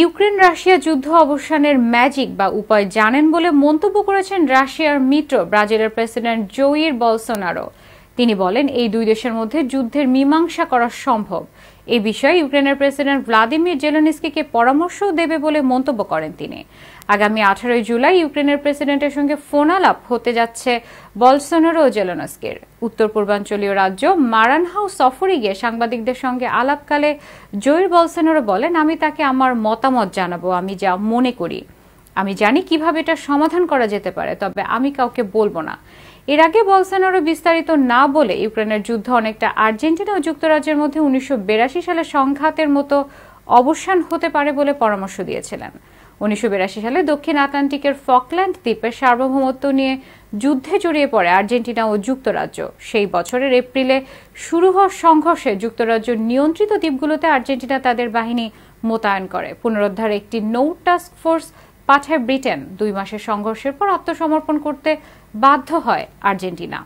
Ukraine Russia যুদ্ধ অবসানের magic বা উপায় জানেন বলে মন্তব্য করেছেন রাশিয়ার মিত্র ব্রাজিলের প্রেসিডেন্ট জোইর বলসোনারো। তিনি বলেন, এই দুই দেশের মধ্যে যুদ্ধের মীমাংসা করা সম্ভব। এ বিষয়ে ইউক্রেনের প্রেসিডেন্ট ভ্লাদিমির জেলোনিস্কিকে পরামর্শও দেবে বলে মন্তব্য করেন তিনি। আগামী আঠারোই জুলাই ইউক্রেনের প্রেসিডেন্টের সঙ্গে ফোন আলাপ হতে যাচ্ছে বলসোনারো ও জেলোনস্কির। উত্তর পূর্বাঞ্চলীয় রাজ্য মারানহাউ সফরে গিয়ে সাংবাদিকদের সঙ্গে আলাপকালে জয়ীর বলসোনারো বলেন, আমি তাকে আমার মতামত জানাব, আমি যা মনে করি। আমি জানি কীভাবে এটা সমাধান করা যেতে পারে, তবে আমি কাউকে বলব না। এর আগে বলসেনারো বিস্তারিত না বলে ইউক্রেনের যুদ্ধ অনেকটা আর্জেন্টিনা ও যুক্তরাজ্যের মধ্যে উনিশশো সালে সংঘাতের মতো অবসান হতে পারে বলে পরামর্শ দিয়েছিলেন। উনিশশো সালে দক্ষিণ আটলান্টিকের ফকল্যান্ড দ্বীপের সার্বভৌমত্ব নিয়ে যুদ্ধে জড়িয়ে পড়ে আর্জেন্টিনা ও যুক্তরাজ্য। সেই বছরের এপ্রিলে শুরু হওয়া সংঘর্ষে যুক্তরাজ্য নিয়ন্ত্রিত দ্বীপগুলোতে আর্জেন্টিনা তাদের বাহিনী মোতায়েন করে। পুনরুদ্ধার একটি নৌ টাস্ক ফোর্স পাঠায় ব্রিটেন। দুই মাসের সংঘর্ষের পর আত্মসমর্পণ করতে বাধ্য হয় আর্জেন্টিনা।